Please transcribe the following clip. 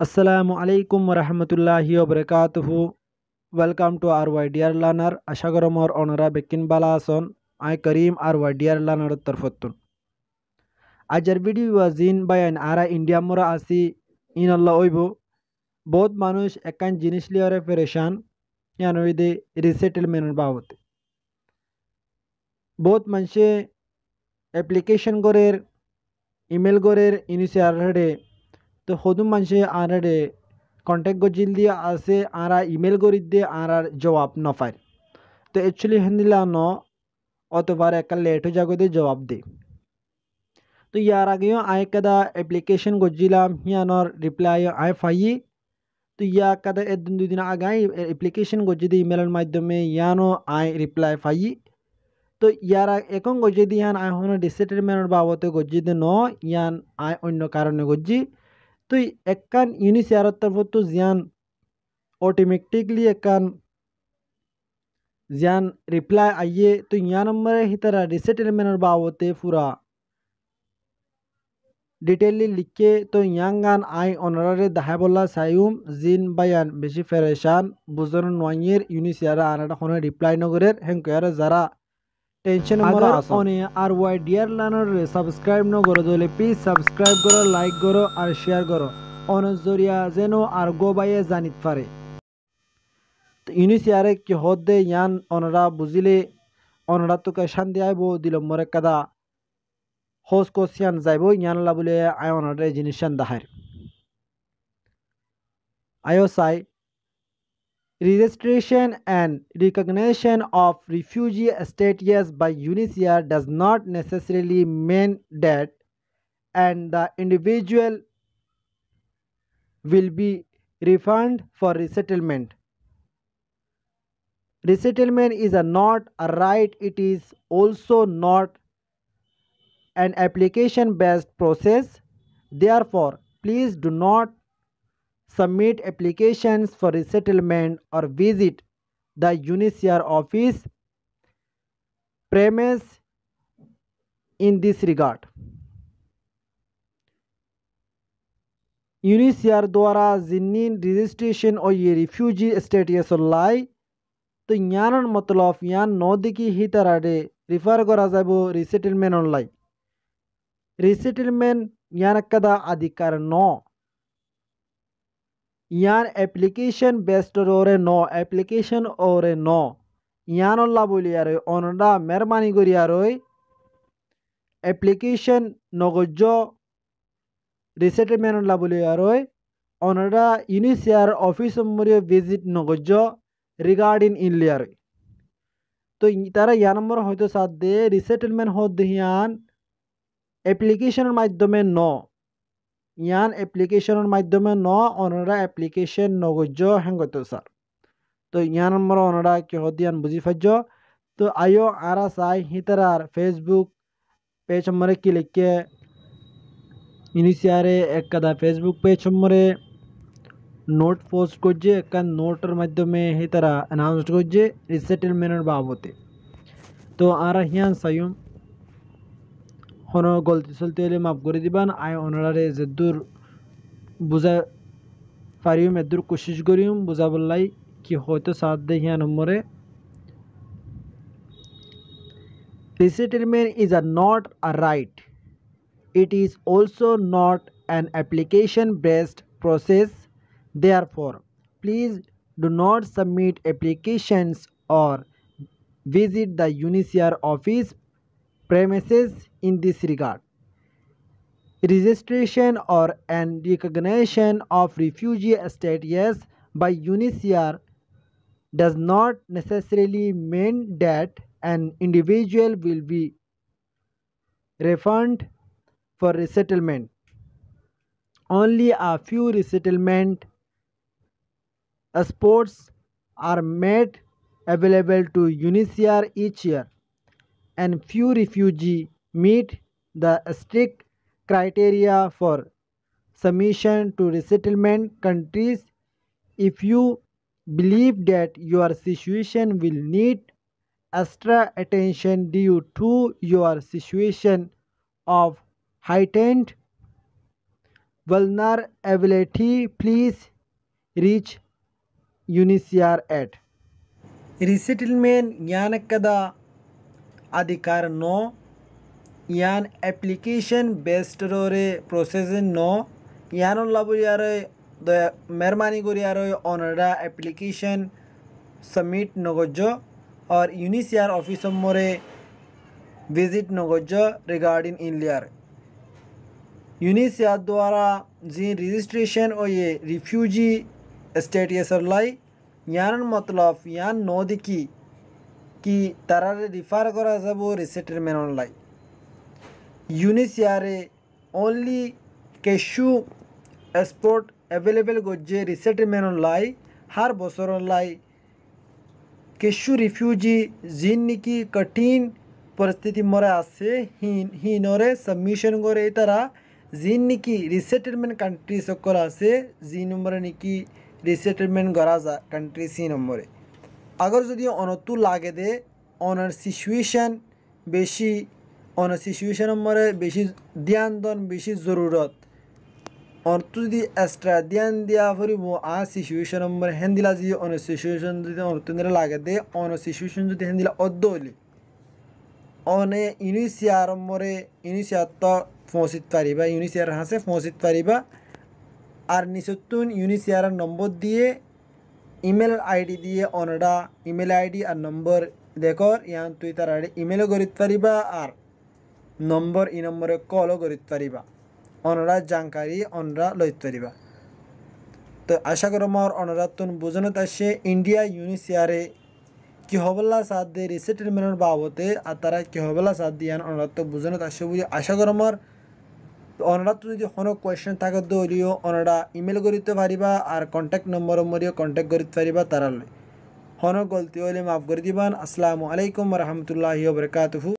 আসসালামু আলাইকুম রহমতুল্লাহি বরকাতহু welcome to R Y dear learner আশা করম ওর অনরা বেকিন বালা আসন আই করিম আর ওয়াই ডিয়ার লার্নার তরফতুন আজের ভিডিও ওয়াজিন আইন আর ইন্ডিয়া মোরা আসি ইন আল্লাহ ওইব বহুত মানুষ একান জিনিস লিয়রে পেরেশান ইয়ানইদে রিসেটেলমেন্টের বাবদে বহুত মানুষে অ্যাপ্লিকেশন গড়ের ইমেল গরের ইনিশিয়াল তো সদুম মানুষে আনারে কন্ট্যাক্ট গজিল দিয়ে আছে আরা ইমেল করি দিয়ে আর জবাব নফায় তো একচুয়ালি হেন্দিলা ন অতবার একটা লেট হয়ে যাগো জবাব দে। তো ইয়ার আগেও আয় কাদা অ্যাপ্লিকেশন গজিলাম হিয়ানোর রিপ্লাই আয় ফাই তো ইয়া কাদা একদিন দুই দিন আগে অ্যাপ্লিকেশন গজি দিয়ে ইমেলের মাধ্যমে ইয়ানো আয় রিপ্লাই ফাই তো ইয়ার এখন গজি দিয়ে আয় হন ডিসেটেলমেন্টের বাবদে গজি দিয়ে ন, ইয়ান আয় অন্য কারণে গজি। तो एक यूनि तरफ़ तो जान ऑटोमेटिकली एक जान रिप्लाई आइए तो यहाँ नंबर हितरा तरह रिसेट एलिमेंट बावते पूरा। डिटेली लिखे तो यहाँ गान आई अनारे दहा बोला, सायुम, जिन, बयान बेसि फेरेशान बुजन नोयर यूनि आना रिप्लाई नगर हेंकुआर जरा টেনশন মরা অনে R Y dear learner subscribe ন করো তাহলে প্লিজ সাবস্ক্রাইব করো লাইক করো আর শেয়ার করো অনেক জরিয়া যেন আর গো বাইয়ে জানিত পারে তো ইউনিসিয়ারে কি হদ দে ইয়ান অনরা বুঝিলে অনরা তোকে শান্তি আইব দিল মরে কাদা হোস কোসিয়ান যাইব ইয়ানলা বলে আয় অনরে জিনিস দাহার আয়ো সাই Registration and recognition of refugee status by UNHCR does not necessarily mean that and the individual will be refunded for resettlement. Resettlement is a not a right, it is also not an application based process. Therefore, please do not submit applications for resettlement or visit the UNHCR office premise in this regard. यूनिसियर द्वारा जिन्नी registration और ये refugee status लाए तो यान मतलब यान नदी हितारे रिफार करा जाब रिसेटलमेंट लाई रिसेटलमेंट यान कदा अधिकार न ইয়ার অ্যাপ্লিকেশন বেস্ট ওরে ন অ্যাপ্লিকেশন ওরে ন ইয়ানল্লা বলি আর অনডা মেহরবানি করি আর অ্যাপ্লিকেশন নগজ রিসেটেলমেন্টলা বলি আর অনডা ইউনিসিয়ার অফিস মরিয় ভিজিট নগজ রিগার্ডিং ইনলিয়ার তো তারা ইয়া নম্বর হয়তো সাথ দে রিসেটেলমেন্ট হদ হিয়ান অ্যাপ্লিকেশনের মাধ্যমে ন ইয়ান এপ্লিকেশনের মাধ্যমে ন অনরা এপ্লিকেশন নগজ্য হেঙ্গত স্যার তো ইয়ান নম্বর অনরা কেহ দিয়ান বুঝি ফাজ্য তো আয়ো আরা চাই হিতারার ফেসবুক পেজ নম্বরে কি লিখে ইনিশিয়ারে এক কাদা ফেসবুক পেজ নম্বরে নোট পোস্ট করছে একটা নোটের মাধ্যমে হিতারা অ্যানাউন্স করছে রিসেটেলমেন্টের বাবতে তো আরা হিয়ান সাইম কোনো গলতি চলতি হলে মাফ করে দিবান আই ওনারে যেদূর বুঝা পারিম এদূর কোশিশ করিম বুঝাবলাই কি হয়তো সাথ দেয় হিয়া নম্বরে Resettlement is a not a right. It is also not an application-based process. Therefore, please do not submit applications or visit the UNHCR office premises in this regard. Registration or and recognition of refugee status by UNHCR does not necessarily mean that an individual will be refunded for resettlement. Only a few resettlement sports are made available to UNHCR each year and few refugees meet the strict criteria for submission to resettlement countries if you believe that your situation will need extra attention due to your situation of heightened vulnerability please reach UNHCR at resettlement ಜ್ಞಾನಕ್ಕದ ಅಧಿಕಾರ no यान application based রে প্রসেসে ন ইয়ানোর লাবুরি আর মেহরবানি করি submit नगज। और UNHCR office मोरे विज़िट नगज रिगार्डिंग इन लियर। यूनिसियार द्वारा जी रजिस्ट्रेशन और ये रिफ्यूजी स्टेटस लाई, यान मतलब यान नोदी देखी कि तारे रिफार करा जा रिसेटमेंट लाई। ইউনিসিয়ারে only Keshu sport available গজ্জে resettlement লাই হার বছর লাই কেশু রিফিউজি জিন নিকি কঠিন পরিস্থিতি মরে আছে হিন হিনরে সাবমিশন করে তারা জিন নিকি রিসেটেলমেন্ট কান্ট্রি সকল আছে জি নম্বরে নিকি রিসেটেলমেন্ট করা যা কান্ট্রি সি নম্বরে আগর যদি অনতু লাগে দে অনার সিচুয়েশন বেশি অনার সিচুয়েশন নম্বরে বেশি ধ্যান দন, বেশি জরুরত অর্থ যদি এক্সট্রা ধ্যান দিয়া ফুরিব আ সিচুয়েশন নম্বর হ্যান্দিলা যদি অন সিচুয়েশন যদি অর্থ লাগে দে, অন সিচুয়েশন যদি হ্যান্দিলা অদ্দ হইলে অনে ইউনিসিয়ার নম্বরে ইউনিসিয়ার তো পৌঁছিত পারিবা ইউনিসিয়ার হাসে পৌঁছিত পারিবা আর নিচতুন ইউনিসিয়ার নম্বর দিয়ে ইমেল আইডি দিয়ে, অনডা ইমেল আইডি আর নম্বর দেখর ইয়ান তুই তার আইডি ইমেলও করিত পারিবা আর নম্বর, ই নম্বরে কলও করিত পারিবা। অনরা জানকারি অনরা লইত পারিবা। তো আশা করি আমার অনরাতন বুঝানোত আসে ইন্ডিয়া ইউনিসিয়ারে কি হবল্লা সাথ দিয়ে রিসেটেলমেন্টের বাবতে আর তারা কি হবল্লা সাথ দিয়ে অনরাত বুঝানোত আসে বুঝি আশা করি আমার অনরা যদি কোনো কোয়েশ্চেন থাকে দলিও অনরা ইমেল করিতে পারিবা আর কন্ট্যাক্ট নম্বর মরিও কন্ট্যাক্ট করিতে পারিবা তারালে হন গলতি হলে মাফ করে দিবান। আসসালামু আলাইকুম রহমতুল্লাহি বরকাতহু।